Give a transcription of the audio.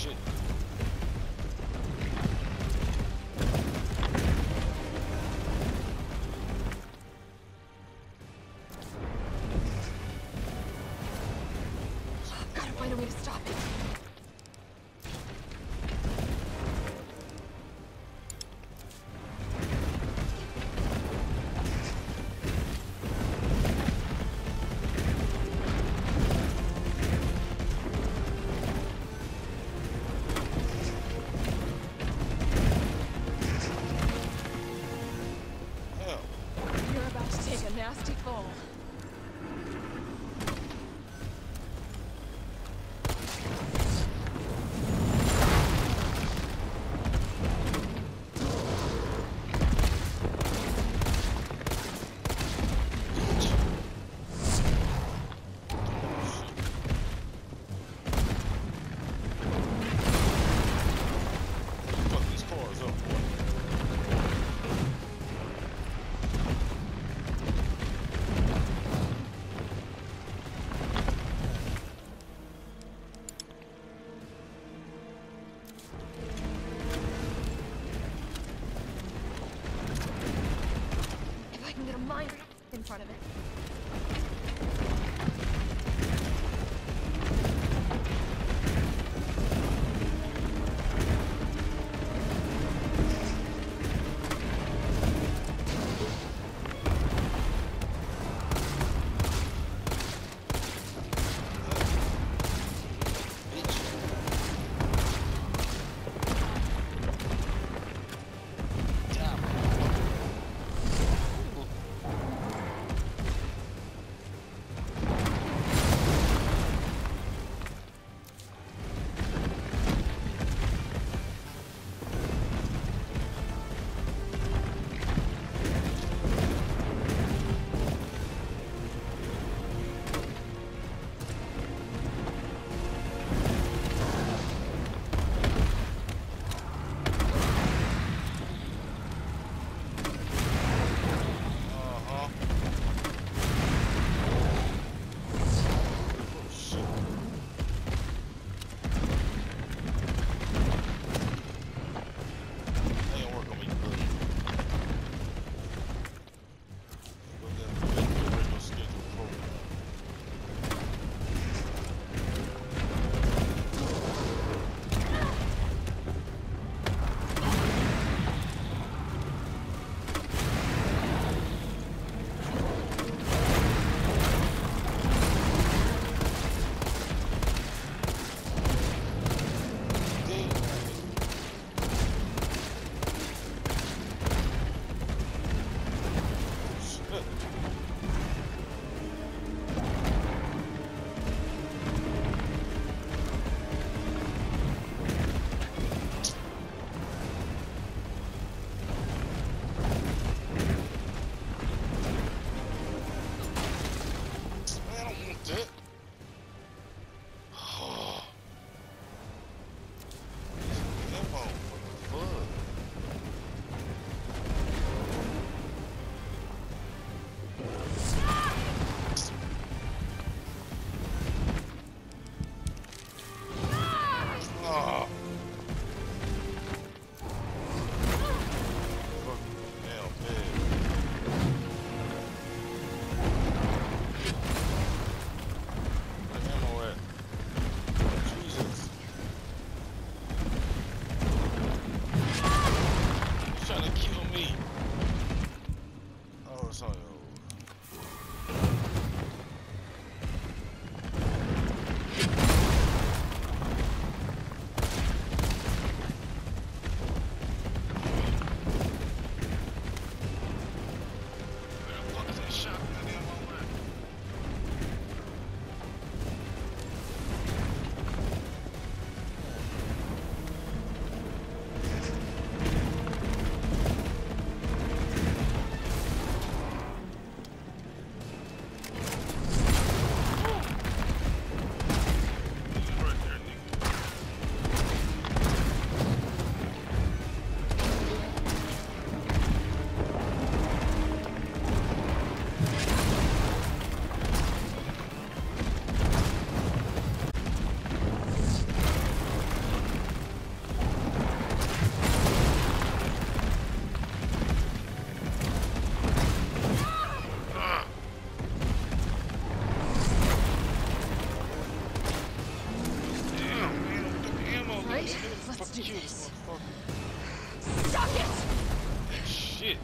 shit. Mine in front of it. Jeez. Stop it! Shit.